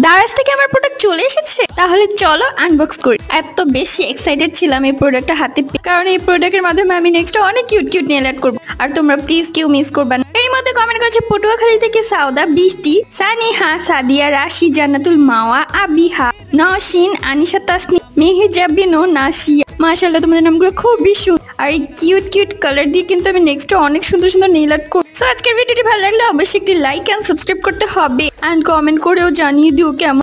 দারাজ থেকে আমার প্রোডাক্ট চলে এসেছে? তাহলে চলো আনবক্স করি। এত বেশি এক্সাইটেড ছিলাম এই প্রোডাক্টটা হাতে। কারণ এই প্রোডাক্টের মাধ্যমে আমি নেক্সট অনেক কিউট কিউট নেল আর্ট করব। আর তোমরা প্লিজ কেউ মিস করবা না। এর মধ্যে কমেন্ট করেছে, পটুয়াখালী থেকে সাউদা, বৃষ্টি, সানিহা, সাদিয়া, রাশি, জান্নাতুল মাওয়া, আবিহা, নওশিন, আনিশা তাসনি মেহেজাবিনো নাসিয়া। মাশাআল্লাহ, তোমাদের নামগুলো খুবই সুন্দর আর এই কিউট কিউট কালার দিয়ে কিন্তু আমি নেক্সট অনেক সুন্দর সুন্দর নেইল আর্ট করব সো আজকের ভিডিওটি ভালো লাগলে অবশ্যই একটি লাইক এন্ড সাবস্ক্রাইব করতে হবে। এন্ড কমেন্ট করেও জানিয়ে দিও কেমন